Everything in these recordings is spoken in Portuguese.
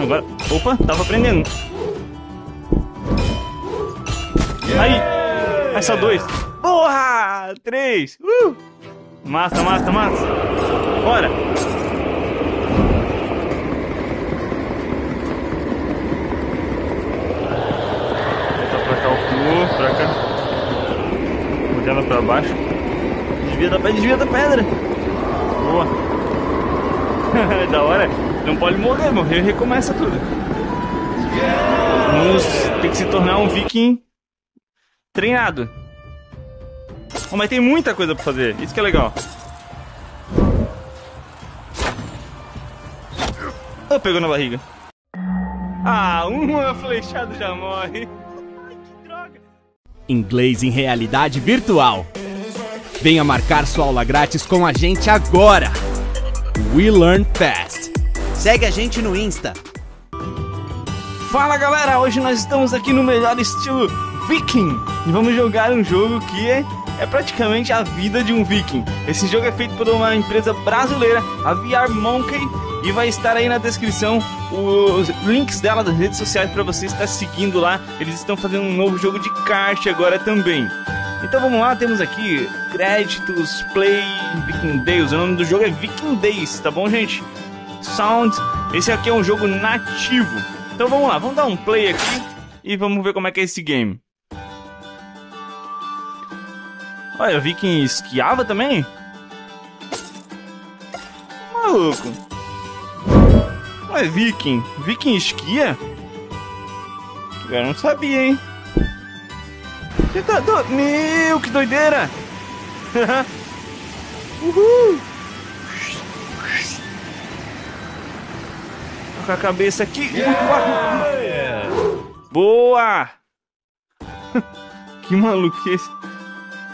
Agora, opa, tava prendendo. Aí, aí só dois. Porra! Três! Uh! Massa, massa, massa. Bora! Voltar pra cá o cu, pra cá. Olhando pra baixo. Desvia da pedra, desvia da pedra. Da hora. Não pode morrer, morrer e recomeça tudo. Vamos ter que se tornar um viking treinado. Oh, mas tem muita coisa pra fazer, isso que é legal. Oh, pegou na barriga. Ah, uma flechada já morre. Que droga. Inglês em realidade virtual. Venha marcar sua aula grátis com a gente agora. We Learn Fast. Segue a gente no Insta. Fala galera, hoje nós estamos aqui no melhor estilo Viking e vamos jogar um jogo que é, é praticamente a vida de um Viking. Esse jogo é feito por uma empresa brasileira, a VR Monkey, e vai estar aí na descrição os links dela das redes sociais para você estar seguindo lá. Eles estão fazendo um novo jogo de kart agora também. Então vamos lá, temos aqui créditos, play, Viking Days. O nome do jogo é Viking Days, tá bom, gente? Sound. Esse aqui é um jogo nativo. Então vamos lá, vamos dar um play aqui e vamos ver como é que é esse game. Olha, eu vi que esquiava também. Maluco. Ué, viking. Viking esquia? Eu não sabia, hein? Você tá do... Meu, que doideira! Uhul! Com a cabeça aqui. Boa! que maluquice.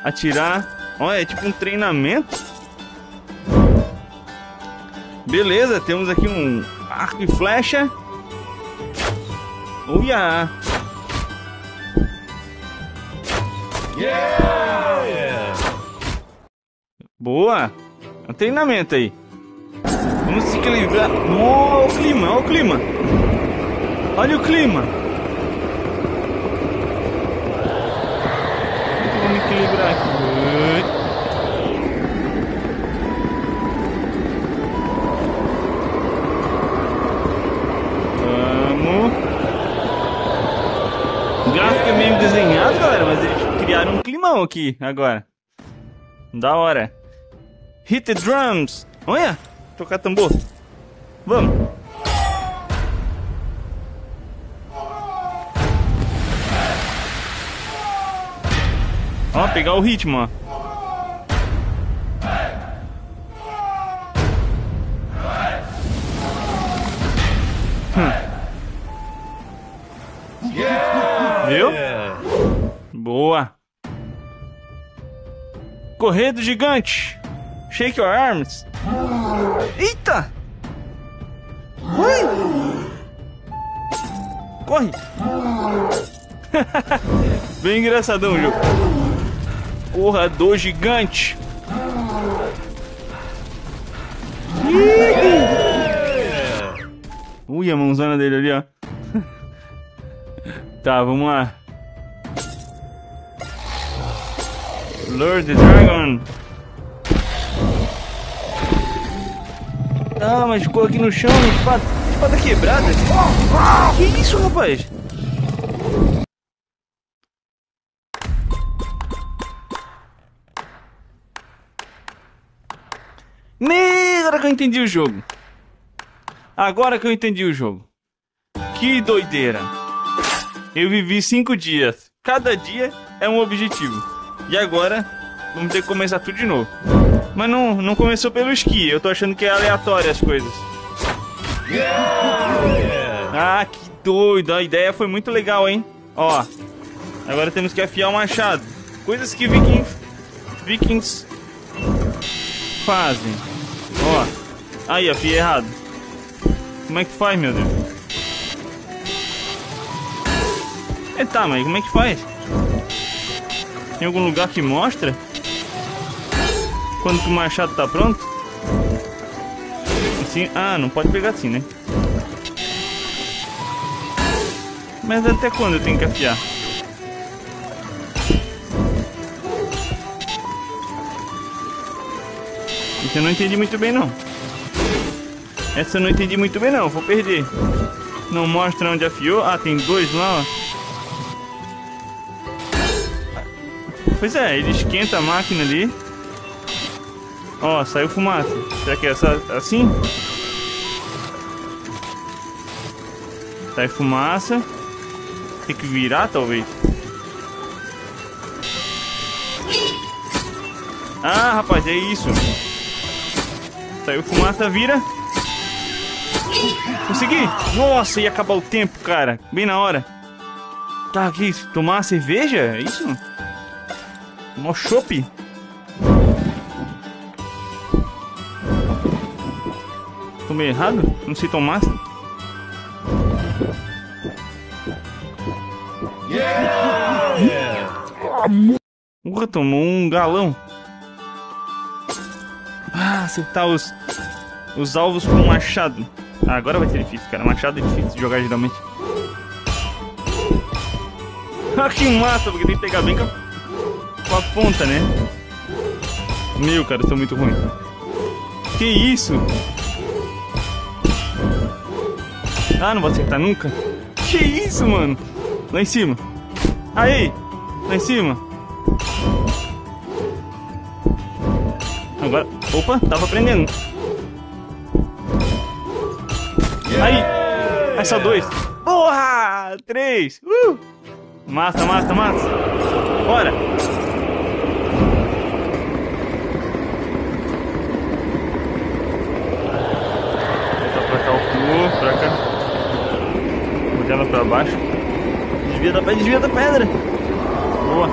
Atirar. Olha, é tipo um treinamento. Beleza, temos aqui um arco e flecha. Uia! Boa! É um treinamento aí. Vamos se equilibrar. Olha o clima, olha o clima. Olha o clima. Vamos equilibrar aqui. Vamos. O gráfico é meio desenhado, galera, mas eles criaram um climão aqui agora. Da hora. Hit the drums. Olha, tocar tambor. Vamos. Ó, pegar o ritmo, ó. Hum. Viu? Boa. Correr do gigante. Shake your arms. Eita! Ui! Corre! Bem engraçadão o jogo. Corra do gigante. Ui, a mãozona dele ali, ó. tá, vamos lá. Lord the Dragon. Ah, mas ficou aqui no chão, espada, espada quebrada. Que isso, rapaz? Agora que eu entendi o jogo. Agora que eu entendi o jogo. Que doideira. Eu vivi cinco dias. Cada dia é um objetivo. E agora, vamos ter que começar tudo de novo. Mas não, não começou pelo esqui. Eu tô achando que é aleatório as coisas. Ah, que doido. A ideia foi muito legal, hein? Ó. Agora temos que afiar o machado. Coisas que vikings, vikings fazem. Ó. Aí, afiei errado. Como é que faz, meu Deus? É, tá, mas como é que faz? Tem algum lugar que mostra? Quando o machado tá pronto? Assim, ah, não pode pegar assim, né? Mas até quando eu tenho que afiar? Isso eu não entendi muito bem não. Essa eu não entendi muito bem não, vou perder. Não mostra onde afiou. Ah, tem dois lá, ó. Pois é, ele esquenta a máquina ali. Ó, saiu fumaça. Será que é essa, assim? Sai fumaça. Tem que virar, talvez. Ah, rapaz, é isso. Saiu fumaça, vira. Consegui! Nossa, ia acabar o tempo, cara. Bem na hora. Tá aqui, tomar cerveja? É isso? Mó chopp. Tomei errado? Não sei tomar. Yeah! Porra, tomou um galão. Ah, acertar os, os alvos com machado. Ah, agora vai ser difícil, cara. Machado é difícil de jogar geralmente. Ah, que massa, porque tem que pegar bem com com a ponta, né? Meu, cara, eu sou muito ruim. Que isso? Ah, não vou acertar nunca. Que isso, mano? Lá em cima. Aí! Lá em cima. Agora. Opa, tava prendendo. Aí! Aí só dois. Porra! Três! Uh! Massa, massa, massa! Bora! Pra cá o cu, pra cá. Vou pra baixo. Desvia da pedra, desvia da pedra! Boa!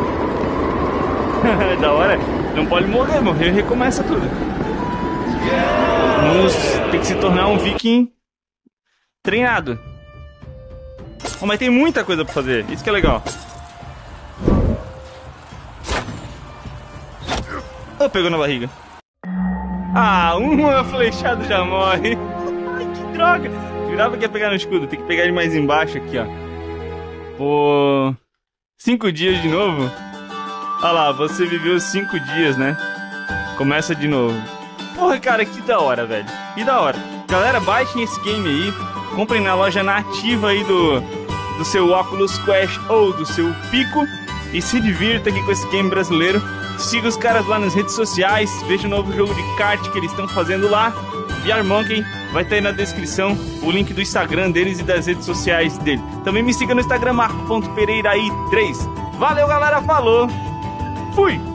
da hora! Não pode morrer, morrer recomeça tudo. Vamos ter que se tornar um viking treinado. Oh, mas tem muita coisa pra fazer, isso que é legal. Oh, pegou na barriga. Ah, uma flechada já morre. Ai, que droga. Jurava que ia pegar no escudo, tem que pegar ele mais embaixo aqui, ó. Por cinco dias de novo. Olha lá, você viveu cinco dias, né? Começa de novo. Porra, cara, que da hora, velho. Que da hora. Galera, baixem esse game aí. Comprem na loja nativa aí do, do seu Oculus Quest ou do seu Pico. E se divirta aqui com esse game brasileiro. Siga os caras lá nas redes sociais. Veja o novo jogo de kart que eles estão fazendo lá. VR Monkey vai estar aí na descrição o link do Instagram deles e das redes sociais dele. Também me siga no Instagram marco.pereiraí3. Valeu, galera. Falou! Fui!